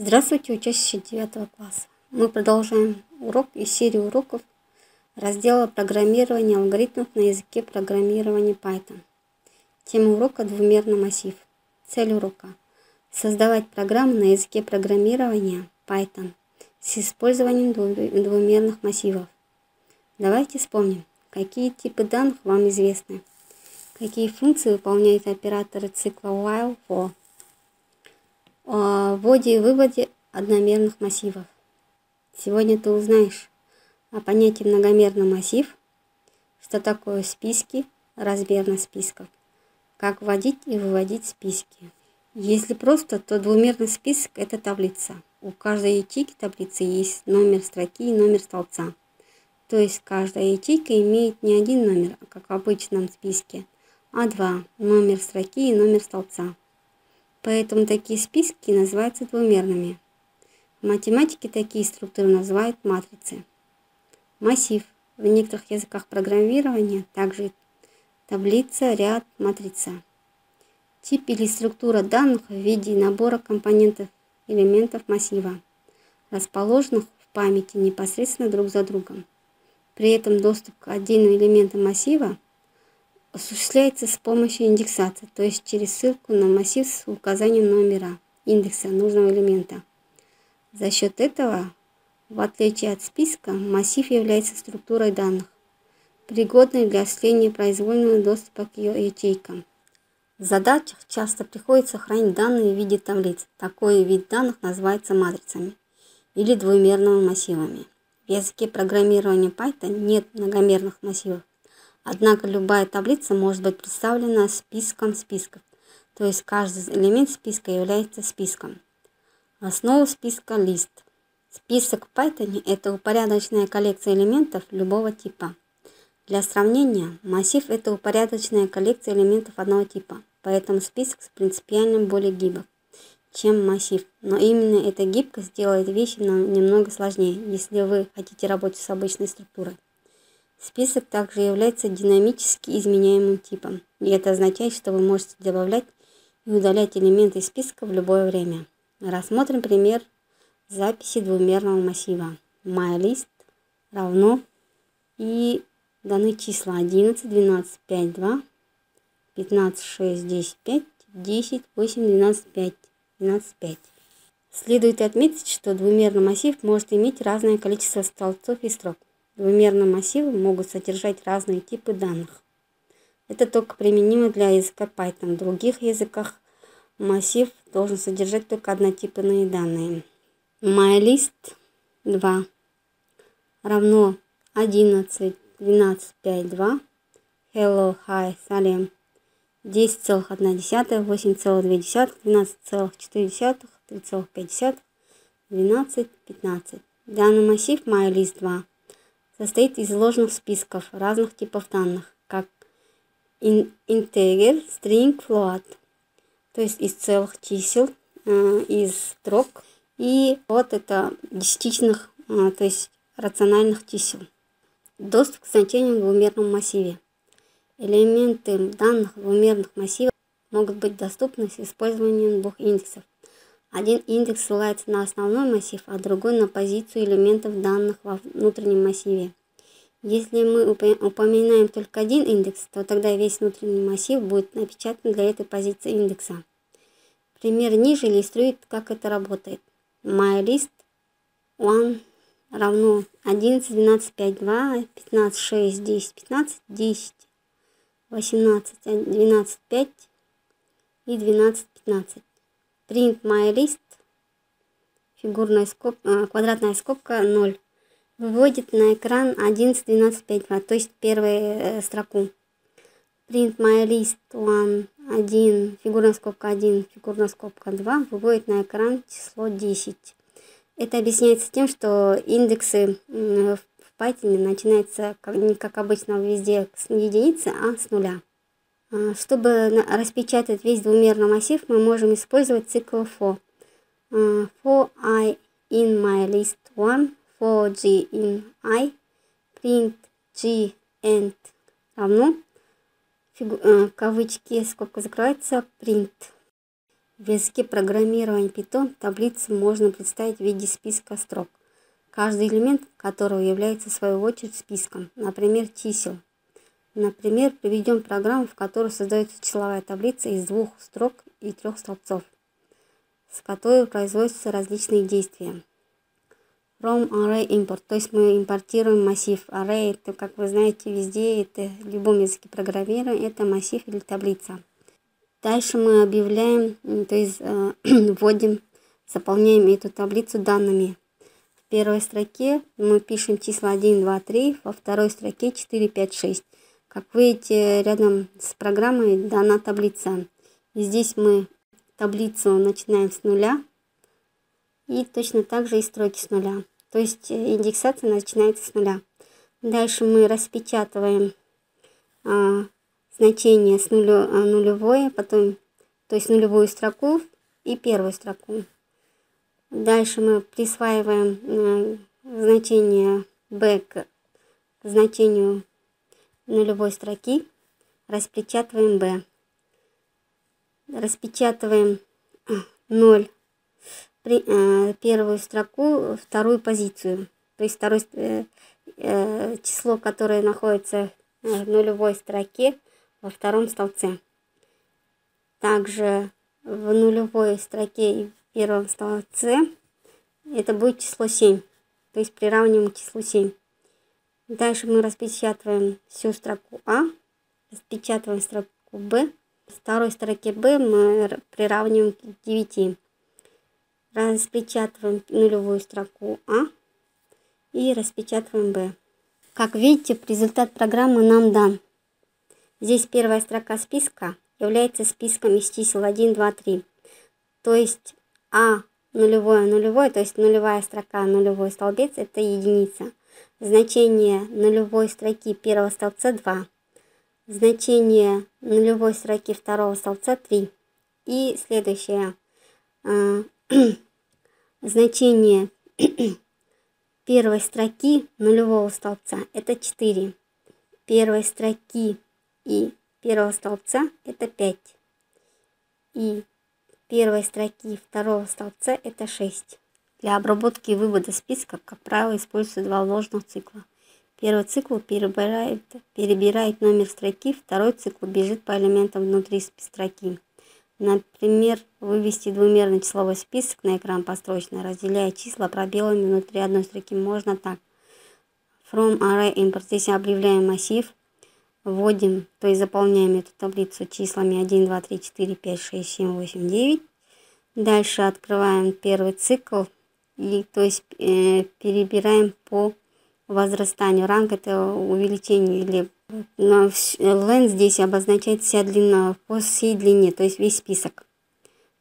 Здравствуйте, учащиеся 9 класса. Мы продолжаем урок из серии уроков раздела программирования алгоритмов на языке программирования Python. Тема урока – двумерный массив. Цель урока – создавать программы на языке программирования Python с использованием двумерных массивов. Давайте вспомним, какие типы данных вам известны, какие функции выполняют операторы цикла while, for – вводе и выводе одномерных массивов. Сегодня ты узнаешь о понятии многомерный массив, что такое списки, размерность списков, как вводить и выводить списки. Если просто, то двумерный список – это таблица. У каждой ячейки таблицы есть номер строки и номер столбца. То есть каждая ячейка имеет не один номер, как в обычном списке, а два – номер строки и номер столбца. Поэтому такие списки называются двумерными. В математике такие структуры называют матрицы. Массив. В некоторых языках программирования также таблица, ряд, матрица. Тип или структура данных в виде набора компонентов элементов массива, расположенных в памяти непосредственно друг за другом. При этом доступ к отдельным элементам массива осуществляется с помощью индексации, то есть через ссылку на массив с указанием номера индекса нужного элемента. За счет этого, в отличие от списка, массив является структурой данных, пригодной для осуществления произвольного доступа к ее ячейкам. В задачах часто приходится хранить данные в виде таблиц. Такой вид данных называется матрицами или двумерными массивами. В языке программирования Python нет многомерных массивов. Однако любая таблица может быть представлена списком списков, то есть каждый элемент списка является списком. Основа списка – лист. Список в Python – это упорядоченная коллекция элементов любого типа. Для сравнения, массив – это упорядоченная коллекция элементов одного типа, поэтому список принципиально более гибок, чем массив. Но именно эта гибкость делает вещи немного сложнее, если вы хотите работать с обычной структурой. Список также является динамически изменяемым типом, и это означает, что вы можете добавлять и удалять элементы списка в любое время. Рассмотрим пример записи двумерного массива. MyList равно и даны числа 11, 12, 5, 2, 15, 6, 10, 5, 10, 8, 12, 5, 12, 5. Следует отметить, что двумерный массив может иметь разное количество столбцов и строк. Двумерные массивы могут содержать разные типы данных. Это только применимо для языка Python. В других языках массив должен содержать только однотипные данные. MyList 2 равно 11, 12, 5, 2. Hello, hi, Салем. 10,1, 8,2, 12,4, 3,5, 12, 15. Данный массив MyList 2 состоит из сложных списков разных типов данных, как integer, string, float, то есть из целых чисел, э, из строк, и вот это десятичных, э, то есть рациональных чисел. Доступ к значениям в двумерном массиве. Элементы данных двумерных массивов могут быть доступны с использованием двух индексов. Один индекс ссылается на основной массив, а другой на позицию элементов данных во внутреннем массиве. Если мы упоминаем только один индекс, то тогда весь внутренний массив будет напечатан для этой позиции индекса. Пример ниже иллюстрирует, как это работает. MyList one равно 11, 12, 5, 2, 15, 6, 10, 15, 10, 18, 12, 5 и 12, 15 print MyList, фигурная скобка, квадратная скобка 0, выводит на экран 11, 12, 5, 2, то есть первую э, строку. Print MyList 1, 1, фигурная скобка 1, фигурная скобка 2, выводит на экран число 10. Это объясняется тем, что индексы в Python начинаются не как обычно везде с единицы, а с нуля. А, чтобы распечатать весь двумерный массив, мы можем использовать цикл for. А, for i in my list 1, for g in i, print g and равно, фигу, а, кавычки, скобка закрывается, print. В языке программирования Python таблицу можно представить в виде списка строк, каждый элемент которого является в свою очередь списком, например, чисел. Например, приведем программу, в которой создается числовая таблица из двух строк и трех столбцов, с которой производятся различные действия. From array import, то есть мы импортируем массив. Array, это, как вы знаете, везде, это в любом языке программирования, это массив или таблица. Дальше мы объявляем, то есть э, вводим, заполняем эту таблицу данными. В первой строке мы пишем числа 1, 2, 3, во второй строке 4, 5, 6. Как видите, рядом с программой дана таблица. И здесь мы таблицу начинаем с нуля, и точно так же и строки с нуля. То есть э, индексация начинается с нуля. Дальше мы распечатываем а, значение с нулё, а, нулевое, потом, то есть нулевую строку и первую строку. Дальше мы присваиваем а, значение b к значению нулевой строки, распечатываем b. Распечатываем 0 Э, первую строку, вторую позицию. То есть второе э, э, число, которое находится в нулевой строке во втором столбце. Также в нулевой строке и в первом столбце это будет число 7. То есть приравниваем к числу 7. Дальше мы распечатываем всю строку А, распечатываем строку Б. В второй строке Б мы приравниваем к 9 распечатываем нулевую строку А и распечатываем Б. Как видите, результат программы нам дан. Здесь первая строка списка является списком из чисел 1, 2, 3. То есть А нулевое, нулевое, то есть нулевая строка, нулевой столбец – это единица. Значение нулевой строки первого столбца 2. Значение нулевой строки второго столбца 3. И следующее а, значение первой строки нулевого столбца это 4. Первой строки и первого столбца это 5. И первой строки второго столбца это 6. Для обработки и вывода списка, как правило, используются два ложных цикла. Первый цикл перебирает, перебирает номер строки, второй цикл бежит по элементам внутри строки. Например, вывести двумерный числовой список на экран построчно, разделяя числа пробелами внутри одной строки. Можно так. From array import. Здесь объявляем массив. Вводим, то есть заполняем эту таблицу числами 1, 2, 3, 4, 5, 6, 7, 8, 9. Дальше открываем первый цикл. И, то есть э, перебираем по возрастанию. Ранг это увеличение или Len здесь обозначает вся длина по всей длине, то есть весь список.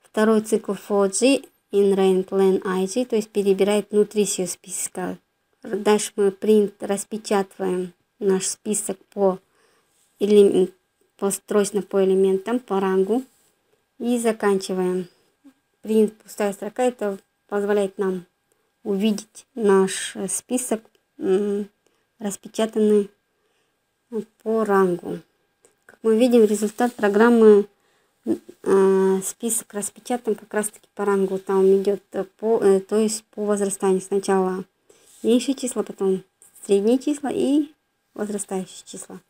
Второй цикл for G in rank len IG, то есть перебирает внутри всего списка. Дальше мы print распечатываем наш список по, элемент, по строчно по элементам, по рангу. И заканчиваем. Print пустая строка, это позволяет нам увидеть наш список распечатанный по рангу. Как мы видим, результат программы э, список распечатан как раз таки по рангу. Там идет по, э, то есть по возрастанию. Сначала меньшие числа, потом средние числа и возрастающие числа.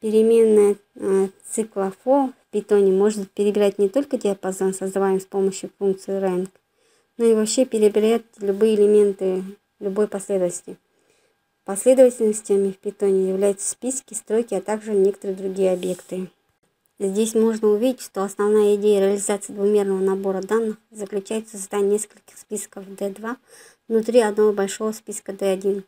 Переменная э, цикла for в питоне может перебирать не только диапазон, создаваемый с помощью функции rank, но и вообще перебирать любые элементы любой последовательности. Последовательностями в питоне являются списки, строки, а также некоторые другие объекты. Здесь можно увидеть, что основная идея реализации двумерного набора данных заключается в создании нескольких списков D2 внутри одного большого списка D1.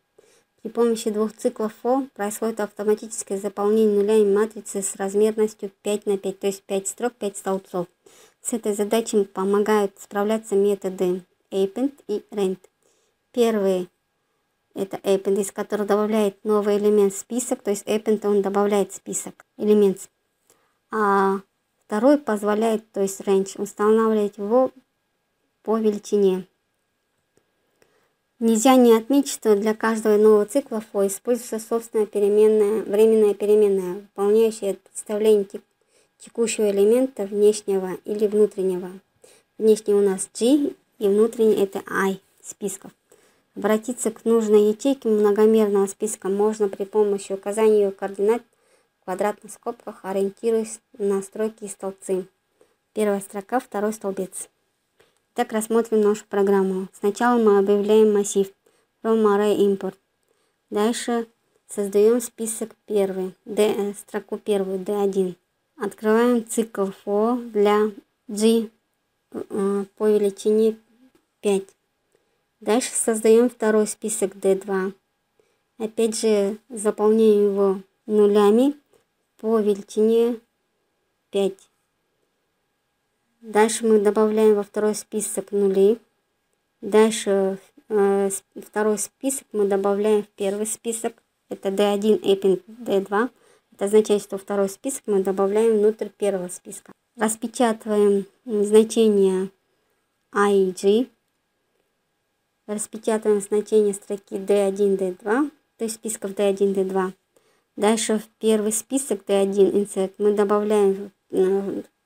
При помощи двух циклов for происходит автоматическое заполнение нулями матрицы с размерностью 5 на 5, то есть 5 строк, 5 столбцов. С этой задачей помогают справляться методы append и rend. Первые это append, который добавляет новый элемент в список, то есть append он добавляет список, элемент. А второй позволяет, то есть range, устанавливать его по величине. Нельзя не отметить, что для каждого нового цикла for используется собственная переменная, временная переменная, выполняющая представление текущего элемента внешнего или внутреннего. Внешний у нас G и внутренний это I списков. Обратиться к нужной ячейке многомерного списка можно при помощи указания ее координат в квадратных скобках, ориентируясь на строки и столбцы. Первая строка, второй столбец. Так рассмотрим нашу программу. Сначала мы объявляем массив from array import. Дальше создаем список первый, D, э, строку первую, D1. Открываем цикл for для G по величине 5. Дальше создаем второй список D2. Опять же заполняем его нулями по величине 5. Дальше мы добавляем во второй список нули. Дальше э, второй список мы добавляем в первый список. Это D1, append D2. Это означает, что второй список мы добавляем внутрь первого списка. Распечатываем значение I и G. Распечатываем значение строки D1, D2, то есть списков D1, D2. Дальше в первый список D1 insert мы добавляем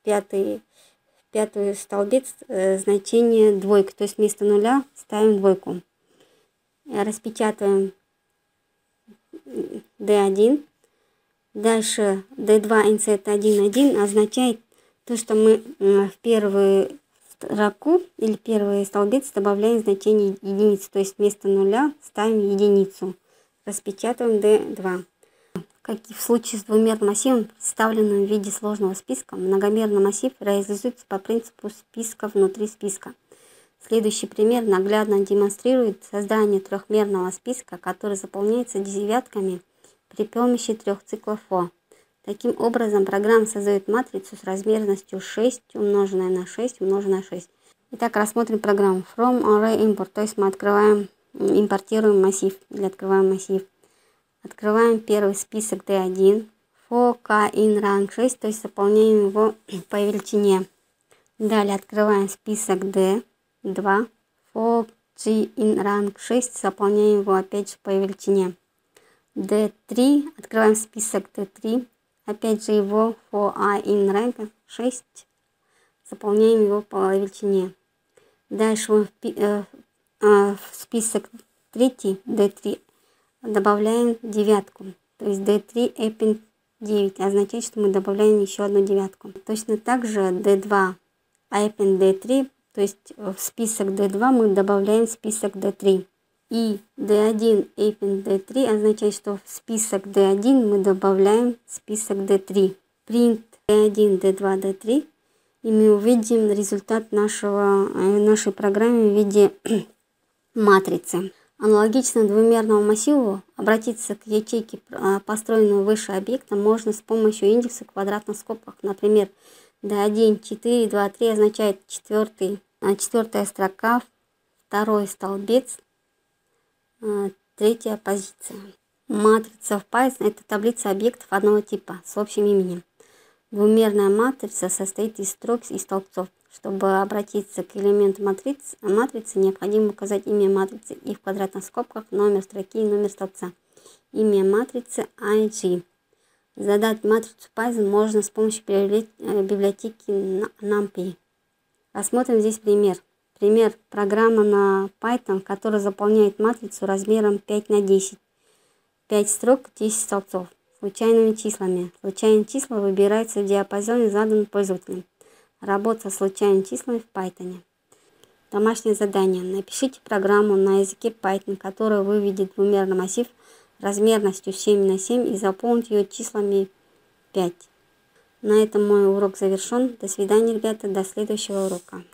пятый пятую столбец э, значение двойка, то есть вместо нуля ставим двойку. Распечатываем D1. Дальше D2 insert 1, 1 означает то, что мы в первую строку или первый столбец добавляем значение единицы, то есть вместо нуля ставим единицу. Распечатываем D2. Как и в случае с двумерным массивом, представленным в виде сложного списка, многомерный массив реализуется по принципу списка внутри списка. Следующий пример наглядно демонстрирует создание трехмерного списка, который заполняется девятками при помощи трех циклов for. Таким образом, программа создает матрицу с размерностью 6 умноженное на 6 умноженное на 6. Итак, рассмотрим программу from array import, то есть мы открываем, импортируем массив или открываем массив. Открываем первый список D1. For K in rank 6, то есть заполняем его по величине. Далее открываем список D2. For G in rank 6, заполняем его опять же по величине. D3, открываем список D3. Опять же его for I in rank 6, заполняем его по величине. Дальше в, э, э, в список третий D3 добавляем девятку. То есть D3 append 9 означает, что мы добавляем еще одну девятку. Точно так же D2 append D3, то есть в список D2 мы добавляем список D3. И D1 append D3 означает, что в список D1 мы добавляем список D3. Print D1, D2, D3. И мы увидим результат нашего, э, нашей программы в виде матрицы. Аналогично двумерному массиву обратиться к ячейке, а, построенного выше объекта, можно с помощью индекса квадратных скобок. Например, D1, 4, 2, 3 означает четвертый, а, четвертая строка, второй столбец, третья позиция. Матрица в Python – это таблица объектов одного типа с общим именем. Двумерная матрица состоит из строк и столбцов. Чтобы обратиться к элементу матрицы, матрицы, необходимо указать имя матрицы и в квадратных скобках номер строки и номер столбца. Имя матрицы IG. Задать матрицу Python можно с помощью библиотеки NumPy. Рассмотрим здесь пример. Пример программы на Python, которая заполняет матрицу размером 5 на 10. 5 строк, 10 столбцов. Случайными числами. Случайные числа выбираются в диапазоне, заданном пользователем. Работа с случайными числами в Python. Домашнее задание. Напишите программу на языке Python, которая выведет двумерный массив размерностью 7 на 7 и заполните ее числами 5. На этом мой урок завершен. До свидания, ребята. До следующего урока.